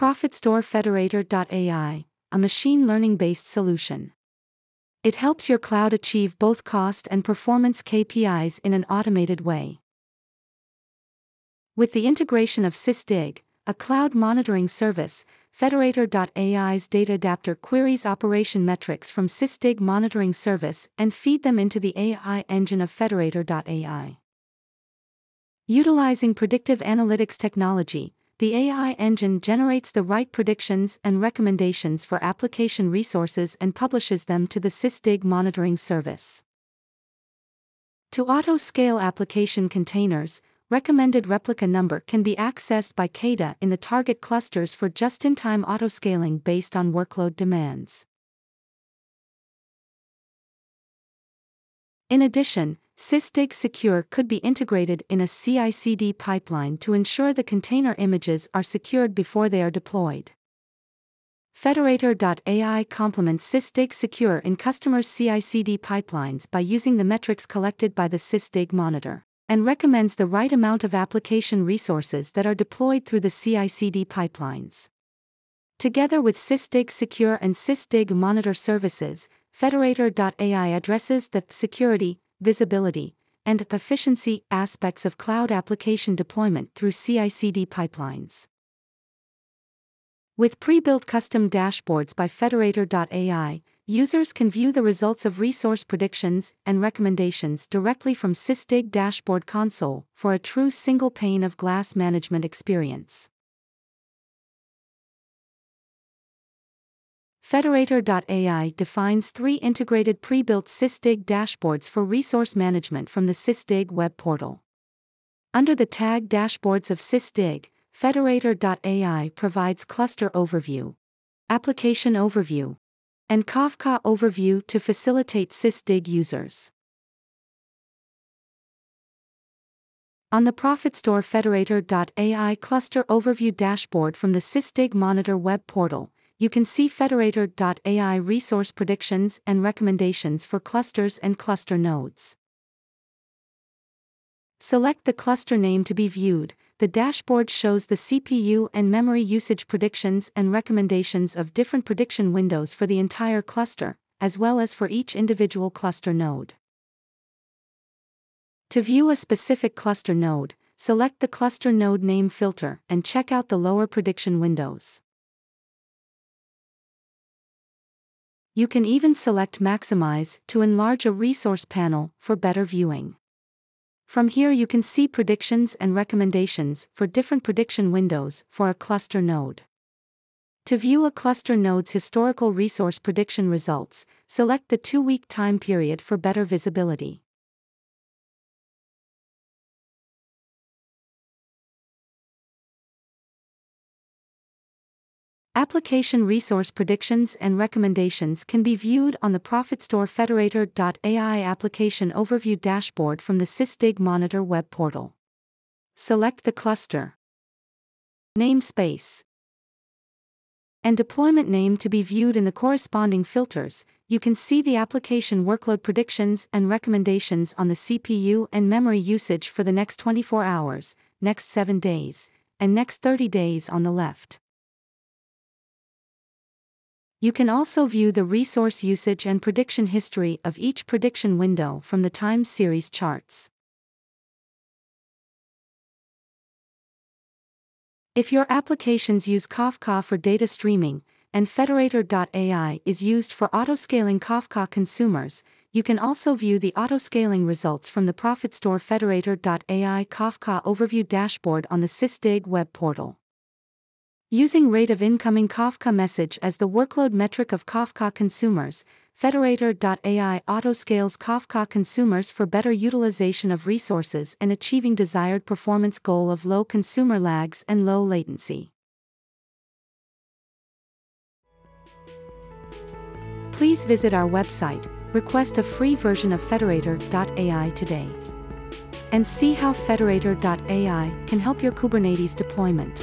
ProphetStor Federator.ai, a machine learning based solution. It helps your cloud achieve both cost and performance KPIs in an automated way. With the integration of SysDig, a cloud monitoring service, Federator.ai's data adapter queries operation metrics from SysDig monitoring service and feed them into the AI engine of Federator.ai. Utilizing predictive analytics technology, the AI engine generates the right predictions and recommendations for application resources and publishes them to the SysDig monitoring service. To auto scale application containers, recommended replica number can be accessed by KEDA in the target clusters for just in time auto scaling based on workload demands. In addition, SysDig Secure could be integrated in a CI CD pipeline to ensure the container images are secured before they are deployed. Federator.ai complements SysDig Secure in customers' CI CD pipelines by using the metrics collected by the SysDig monitor and recommends the right amount of application resources that are deployed through the CI CD pipelines. Together with SysDig Secure and SysDig Monitor services, Federator.ai addresses the security, visibility, and efficiency aspects of cloud application deployment through CI CD pipelines. With pre built custom dashboards by Federator.ai, users can view the results of resource predictions and recommendations directly from SysDig Dashboard Console for a true single pane of glass management experience. Federator.ai defines three integrated pre built SysDig dashboards for resource management from the SysDig web portal. Under the tag Dashboards of SysDig, Federator.ai provides Cluster Overview, Application Overview, and Kafka Overview to facilitate SysDig users. On the ProphetStor Federator.ai Cluster Overview dashboard from the SysDig Monitor web portal, you can see Federator.ai resource predictions and recommendations for clusters and cluster nodes. Select the cluster name to be viewed. The dashboard shows the CPU and memory usage predictions and recommendations of different prediction windows for the entire cluster, as well as for each individual cluster node. To view a specific cluster node, select the cluster node name filter and check out the lower prediction windows. You can even select Maximize to enlarge a resource panel for better viewing. From here you can see predictions and recommendations for different prediction windows for a cluster node. To view a cluster node's historical resource prediction results, select the two-week time period for better visibility. Application resource predictions and recommendations can be viewed on the ProphetStor Federator.ai application overview dashboard from the SysDig Monitor web portal. Select the cluster, namespace, and deployment name to be viewed in the corresponding filters. You can see the application workload predictions and recommendations on the CPU and memory usage for the next 24 hours, next 7 days, and next 30 days on the left. You can also view the resource usage and prediction history of each prediction window from the time series charts. If your applications use Kafka for data streaming, and Federator.ai is used for autoscaling Kafka consumers, you can also view the autoscaling results from the ProphetStor Federator.ai Kafka Overview dashboard on the SysDig web portal. Using rate of incoming Kafka message as the workload metric of Kafka consumers, Federator.ai autoscales Kafka consumers for better utilization of resources and achieving desired performance goal of low consumer lags and low latency. Please visit our website, request a free version of Federator.ai today, and see how Federator.ai can help your Kubernetes deployment.